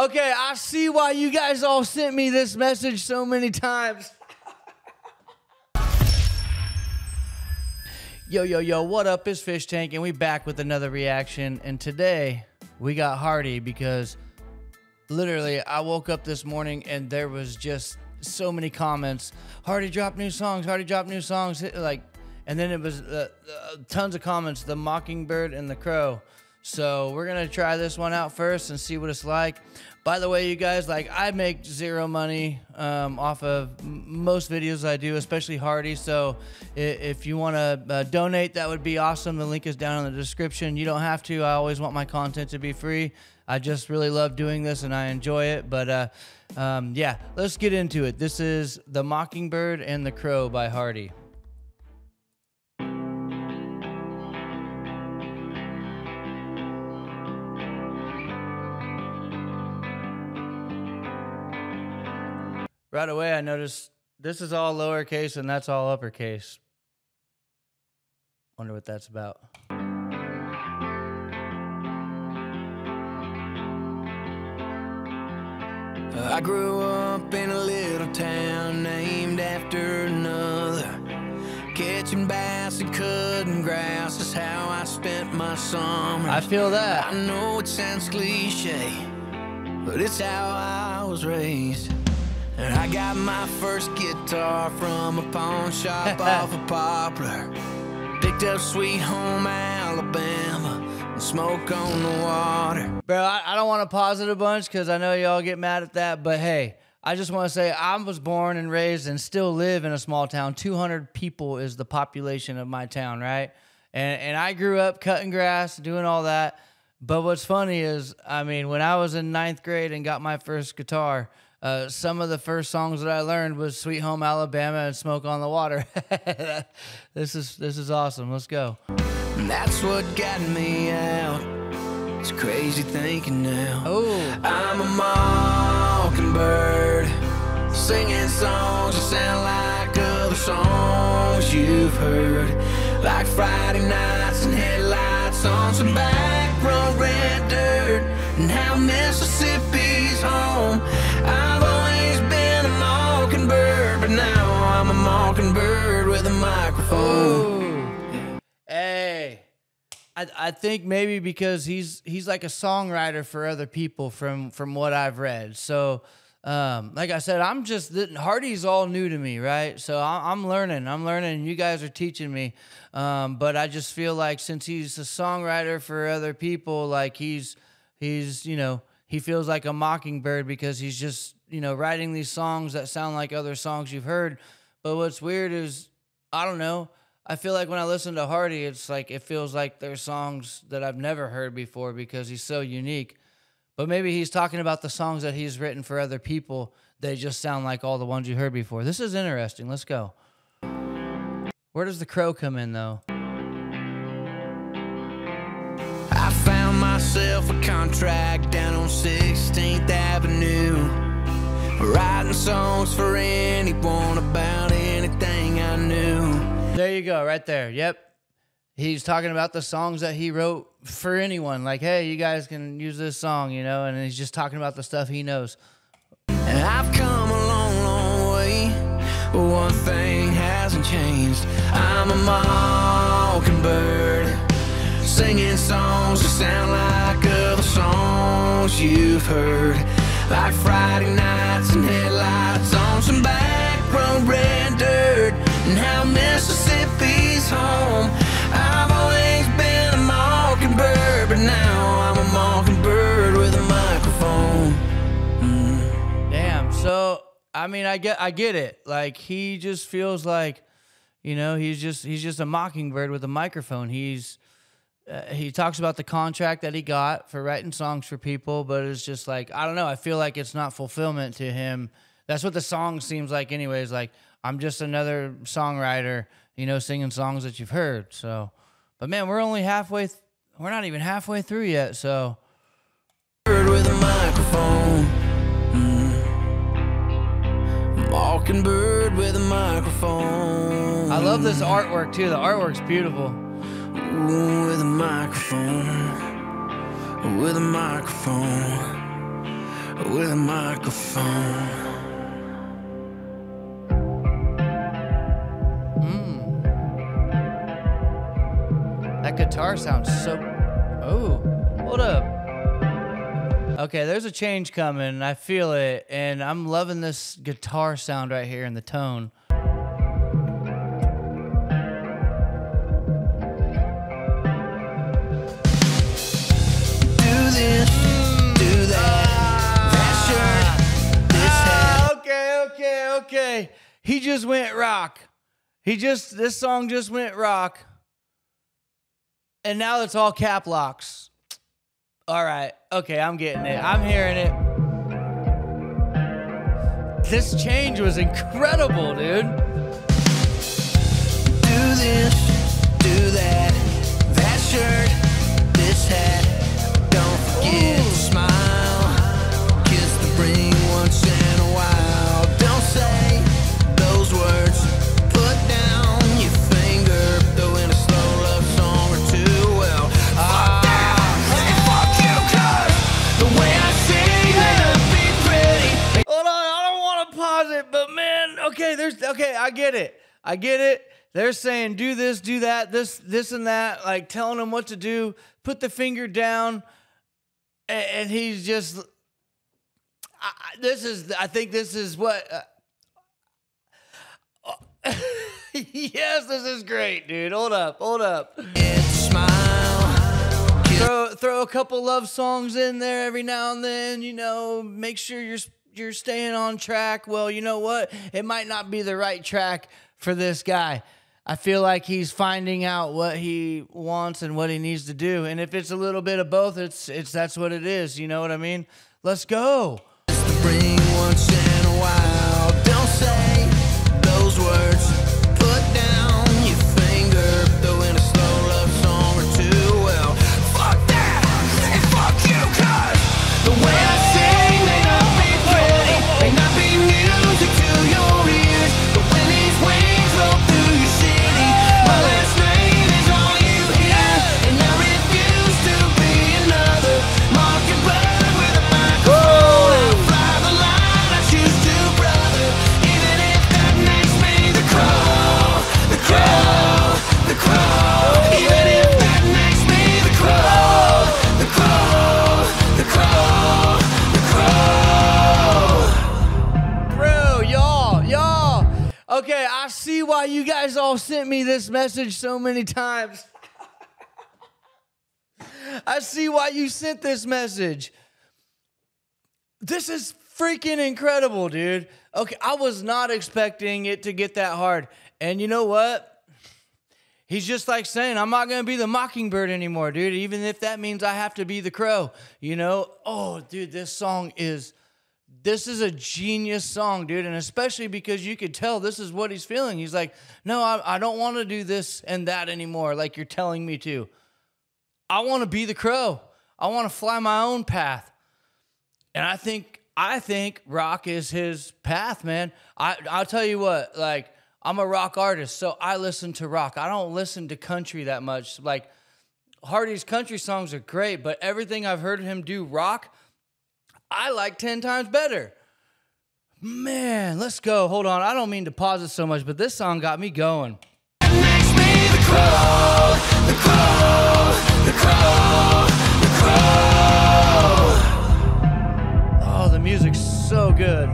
Okay, I see why you guys all sent me this message so many times. Yo, yo, yo, what up? It's Fischtank, and we back with another reaction. And today we got Hardy because literally I woke up this morning and there was just so many comments. Hardy dropped new songs, Hardy dropped new songs. Like, and then it was uh, uh, tons of comments, the Mockingbird and the Crow. So we're gonna try this one out first and see what it's like. By the way, you guys, like I make zero money um, off of most videos I do, especially Hardy. So if you want to uh, donate, that would be awesome. The link is down in the description. You don't have to. I always want my content to be free. I just really love doing this and I enjoy it. But uh, um, yeah, let's get into it. This is The Mockingbird and the Crow by Hardy. Right away, I noticed this is all lowercase and that's all uppercase. Wonder what that's about. I grew up in a little town named after another. Catching bass and cutting grass is how I spent my summer. I feel that. I know it sounds cliche, but it's how I was raised. And I got my first guitar from a pawn shop off of Poplar. Picked up Sweet Home Alabama and smoke on the water. Bro, I, I don't want to pause it a bunch because I know y'all get mad at that, but hey, I just want to say I was born and raised and still live in a small town. 200 people is the population of my town, right? And, and I grew up cutting grass, doing all that. But what's funny is, I mean, when I was in ninth grade and got my first guitar, uh, some of the first songs that I learned was "Sweet Home Alabama" and "Smoke on the Water." this is this is awesome. Let's go. That's what got me out. It's crazy thinking now. Oh, I'm a mockingbird, singing songs that sound like other songs you've heard, like Friday nights and headlights on some back road red dirt, and how Mississippi's home. Mockingbird with a microphone. Hey, I I think maybe because he's he's like a songwriter for other people from from what I've read. So, um, like I said, I'm just Hardy's all new to me, right? So I, I'm learning. I'm learning. You guys are teaching me. Um, but I just feel like since he's a songwriter for other people, like he's he's you know he feels like a mockingbird because he's just you know writing these songs that sound like other songs you've heard. But what's weird is I don't know. I feel like when I listen to Hardy, it's like it feels like there's songs that I've never heard before because he's so unique. But maybe he's talking about the songs that he's written for other people. They just sound like all the ones you heard before. This is interesting. Let's go. Where does the crow come in though? I found myself a contract down on 16th Avenue. Writing songs for anyone about. There you go, right there. Yep. He's talking about the songs that he wrote for anyone. Like, hey, you guys can use this song, you know, and he's just talking about the stuff he knows. I've come a long, long way, one thing hasn't changed. I'm a mockingbird, singing songs that sound like other songs you've heard. Like Friday nights and headlights on some back road red dirt, and how Mississippi's home. I've always been a mockingbird, but now I'm a mockingbird with a microphone. Damn. So I mean, I get, I get it. Like he just feels like, you know, he's just, he's just a mockingbird with a microphone. He's, uh, he talks about the contract that he got for writing songs for people, but it's just like I don't know. I feel like it's not fulfillment to him. That's what the song seems like, anyways. Like I'm just another songwriter, you know, singing songs that you've heard. So, but man, we're only halfway. Th- we're not even halfway through yet. So. bird with a microphone. Mm. With a microphone. I love this artwork too. The artwork's beautiful. Ooh, with a microphone. With a microphone. with a microphone. Guitar sounds so. Oh, hold up. Okay, there's a change coming. I feel it, and I'm loving this guitar sound right here in the tone. Do this, do that. That shirt, this hat. Ah, okay, okay, okay. He just went rock. He just this song just went rock. And now it's all cap locks. All right. Okay, I'm getting it. I'm hearing it. This change was incredible, dude. Do this, do that. That shirt, this hat. Don't forget to get it. I get it. They're saying do this, do that, this, this, and that, like telling him what to do. Put the finger down, and, and he's just. I, this is, I think, this is what. Uh, yes, this is great, dude. Hold up, hold up. Throw throw a couple love songs in there every now and then. You know, make sure you're you're staying on track. Well, you know what? It might not be the right track for this guy. I feel like he's finding out what he wants and what he needs to do. And if it's a little bit of both, it's it's that's what it is. You know what I mean? Let's go. You guys all sent me this message so many times. I see why you sent this message. This is freaking incredible, dude. Okay, I was not expecting it to get that hard. And you know what? He's just like saying, I'm not going to be the mockingbird anymore, dude, even if that means I have to be the crow. You know? Oh, dude, this song is this is a genius song, dude, and especially because you could tell this is what he's feeling. He's like, "No, I, I don't want to do this and that anymore, like you're telling me to. I want to be the crow. I want to fly my own path." And I think I think rock is his path, man. I I'll tell you what, like I'm a rock artist, so I listen to rock. I don't listen to country that much. Like Hardy's country songs are great, but everything I've heard him do rock, I like 10 times better. Man, let's go. Hold on. I don't mean to pause it so much, but this song got me going. makes me the crow, the crow, the crow, the crow. Oh, the music's so good.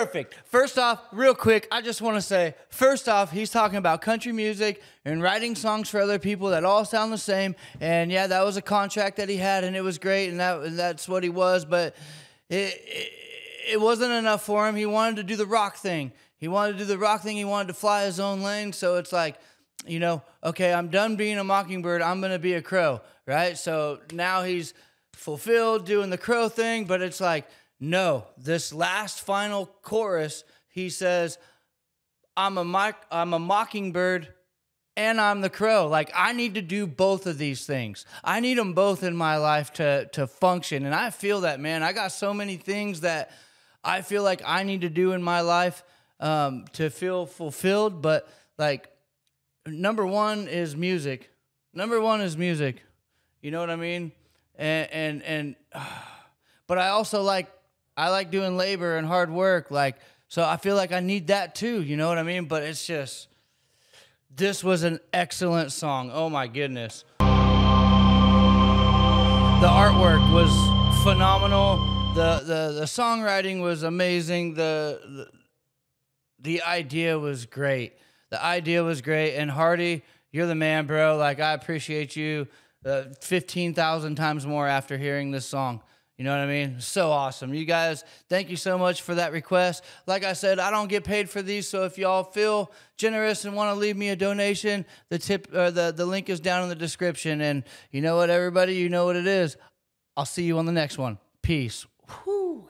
Perfect. First off, real quick, I just want to say, first off, he's talking about country music and writing songs for other people that all sound the same. And yeah, that was a contract that he had, and it was great, and that that's what he was. But it, it it wasn't enough for him. He wanted to do the rock thing. He wanted to do the rock thing. He wanted to fly his own lane. So it's like, you know, okay, I'm done being a mockingbird. I'm gonna be a crow, right? So now he's fulfilled doing the crow thing, but it's like no, this last final chorus, he says, I'm a mock, I'm a mockingbird and I'm the crow. Like I need to do both of these things. I need them both in my life to to function. And I feel that, man. I got so many things that I feel like I need to do in my life um, to feel fulfilled. But like number one is music. Number one is music. You know what I mean? And and and but I also like I like doing labor and hard work. Like, so I feel like I need that too. You know what I mean? But it's just, this was an excellent song. Oh my goodness. The artwork was phenomenal. The, the, the songwriting was amazing. The, the, the idea was great. The idea was great. And Hardy, you're the man, bro. Like, I appreciate you uh, 15,000 times more after hearing this song. You know what I mean? So awesome. You guys, thank you so much for that request. Like I said, I don't get paid for these, so if y'all feel generous and want to leave me a donation, the tip uh, the the link is down in the description and you know what everybody, you know what it is. I'll see you on the next one. Peace. Whew.